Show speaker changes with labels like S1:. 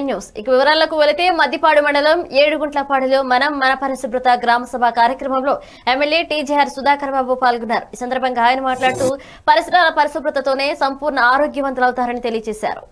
S1: Nine news. ఇక వివరాలకు వెళితే మద్దిపాడు మండలం ఏడుగుంట్లపాడులో మనం మన పరిశుభ్రత గ్రామ సభ కార్యక్రమంలో ఎమ్మెల్యే టీజీఆర్ సుధాకర్ బాబు పాల్గొన్నారు. ఈ సందర్భంగా ఆయన మాట్లాడుతూ పరిసరాల పరిశుభ్రతతోనే సంపూర్ణ ఆరోగ్యవంతులవుతారని తెలియజేశారు.